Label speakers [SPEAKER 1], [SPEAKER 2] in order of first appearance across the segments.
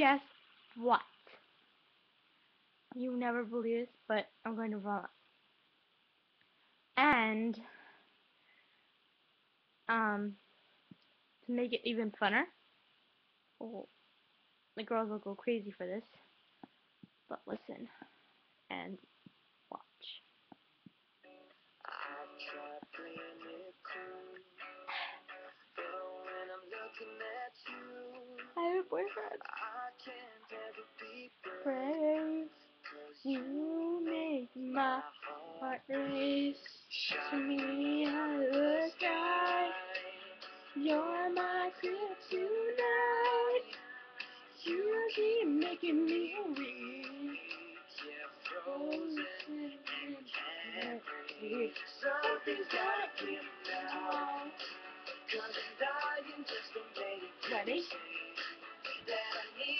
[SPEAKER 1] guess what? You never believe this, but I'm going to run. And um to make it even funner. Oh, the girls will go crazy for this. But listen and watch. I have a boyfriend. You make my heart race. To me out of the sky. You're my kryptonite. You keep making me weak. Frozen and. Something's gotta give now. Cause I'm dying just to make it Ready?
[SPEAKER 2] that I need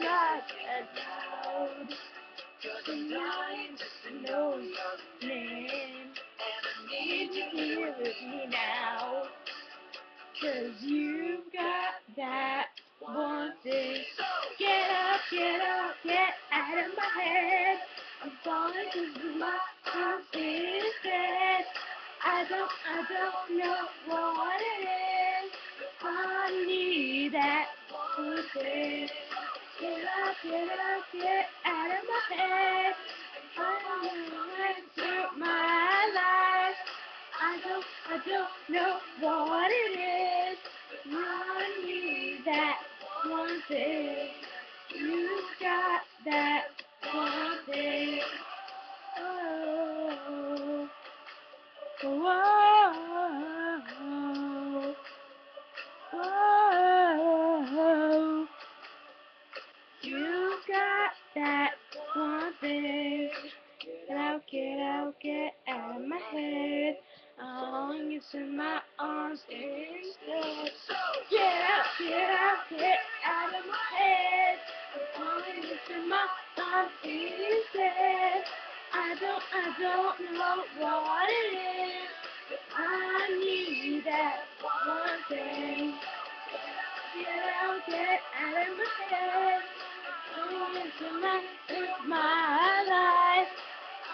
[SPEAKER 2] That
[SPEAKER 1] loud.
[SPEAKER 2] Cause I'm dying just know your
[SPEAKER 1] Name.
[SPEAKER 2] and I
[SPEAKER 1] Need you here with me now. Cause you've got that one thing. Get up, get up, get out of my head. I'm falling to my arms instead. I don't, I don't know what it is. I need that one thing. Get up, get up, get out of my head. I'm going through my life. I don't, I don't know what it is. I need that one thing. You got that one thing. Oh, whoa, I'm into my arms instead. Get out, get out, get out of my head. I'm into my arms instead. I don't, I don't know what it is. But I need that one thing. Get out, get out of my head. I'm into my, into my life.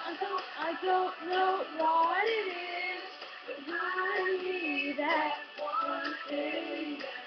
[SPEAKER 1] I don't, I don't know what it is. Remind me that one thing that